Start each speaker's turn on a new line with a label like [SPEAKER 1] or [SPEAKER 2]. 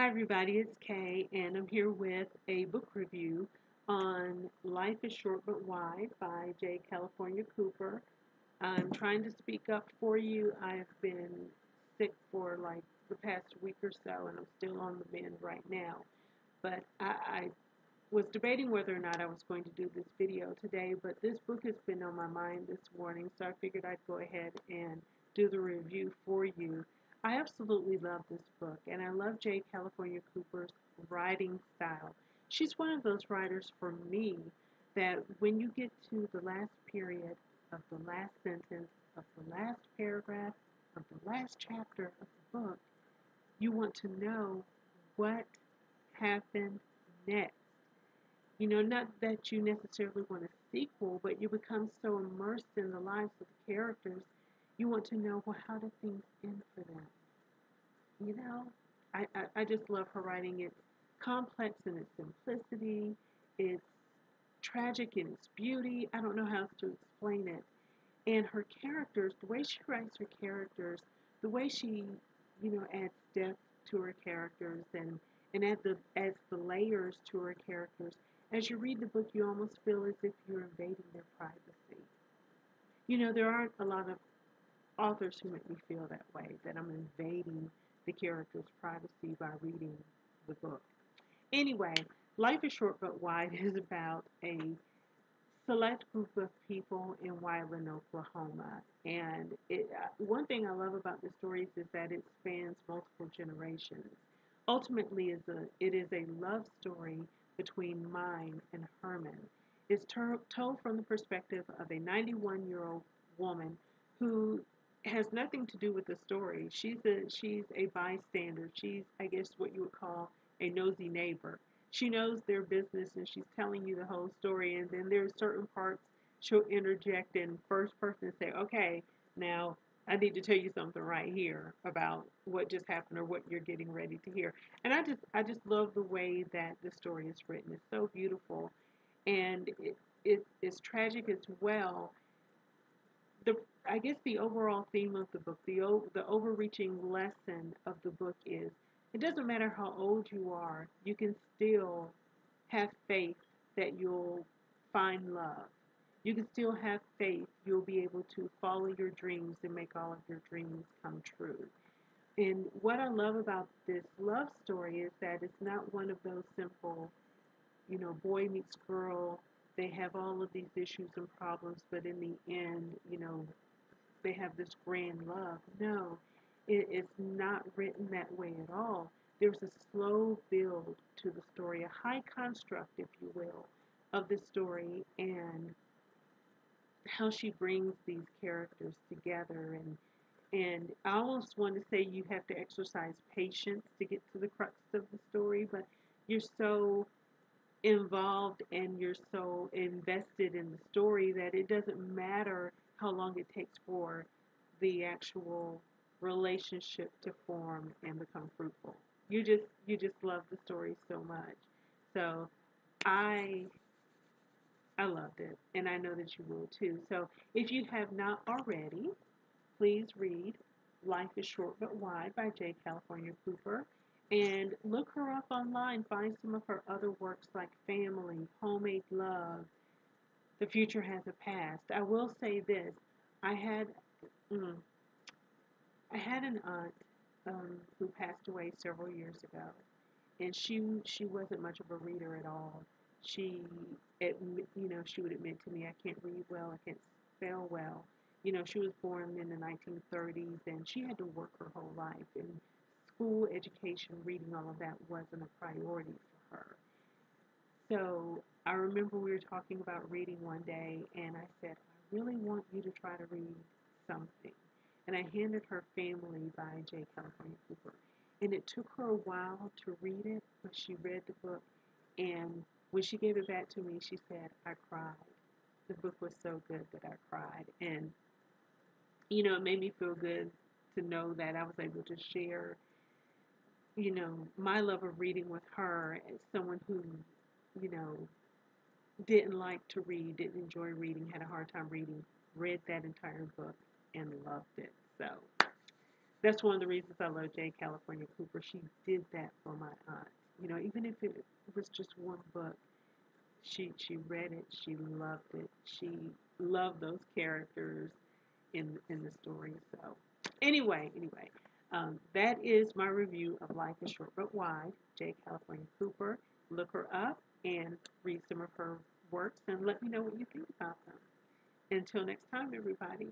[SPEAKER 1] Hi, everybody, it's Kay, and I'm here with a book review on Life is Short But Wide by J. California Cooper. I'm trying to speak up for you. I've been sick for like the past week or so, and I'm still on the mend right now. But I, I was debating whether or not I was going to do this video today, but this book has been on my mind this morning, so I figured I'd go ahead and do the review for you. I absolutely love this book, and I love J. California Cooper's writing style. She's one of those writers for me that when you get to the last period of the last sentence, of the last paragraph, of the last chapter of the book, you want to know what happened next. You know, not that you necessarily want a sequel, but you become so immersed in the lives of the characters you want to know, well, how did things end for them? You know, I, I, I just love her writing. It's complex in its simplicity, it's tragic in its beauty. I don't know how else to explain it. And her characters, the way she writes her characters, the way she, you know, adds depth to her characters and, and add the, adds the layers to her characters. As you read the book, you almost feel as if you're invading their privacy. You know, there aren't a lot of authors who make me feel that way, that I'm invading the character's privacy by reading the book. Anyway, Life is Short But Wide is about a select group of people in Wideland, Oklahoma. And it, uh, one thing I love about the stories is that it spans multiple generations. Ultimately, is a, it is a love story between Mine and Herman. It's ter- told from the perspective of a 91 year old woman who has nothing to do with the story. She's a she's a bystander. She's I guess what you would call a nosy neighbor. She knows their business and she's telling you the whole story and then there's certain parts she'll interject in first person and say, "Okay, now I need to tell you something right here about what just happened or what you're getting ready to hear." And I just I just love the way that the story is written. It's so beautiful and it, it it's tragic as well I guess the overall theme of the book, the the overreaching lesson of the book is it doesn't matter how old you are, you can still have faith that you'll find love. You can still have faith you'll be able to follow your dreams and make all of your dreams come true. And what I love about this love story is that it's not one of those simple, you know, boy meets girl, they have all of these issues and problems, but in the end, you know, they have this grand love. No, it's not written that way at all. There's a slow build to the story, a high construct, if you will, of the story and how she brings these characters together and and I almost want to say you have to exercise patience to get to the crux of the story, but you're so involved and you're so invested in the story that it doesn't matter how long it takes for the actual relationship to form and become fruitful. You just you just love the story so much. So I I loved it and I know that you will too. So if you have not already, please read Life is Short But Wide by J. California Cooper and look her up online. Find some of her other works like Family, Homemade Love, The Future Has a Past. I will say this I had mm, I had an aunt um, who passed away several years ago, and she she wasn't much of a reader at all. She, admit, you know, she would admit to me, I can't read well, I can't spell well. You know, she was born in the 1930s, and she had to work her whole life, and school education, reading, all of that wasn't a priority for her. So I remember we were talking about reading one day, and I said, I really want you to try to read something. And I handed her Family by J. California Cooper. And it took her a while to read it, but she read the book. And when she gave it back to me, she said, I cried. The book was so good that I cried. And, you know, it made me feel good to know that I was able to share you know, my love of reading with her as someone who, you know, didn't like to read, didn't enjoy reading, had a hard time reading, read that entire book and loved it. So that's one of the reasons I love J. California Cooper. She did that for my aunt. You know, even if it was just one book, she she read it, she loved it, she loved those characters in in the story. So anyway, anyway, um, that is my review of Life is Short but Wide, J. California Cooper. Look her up works and let me know what you think about them. Until next time, everybody.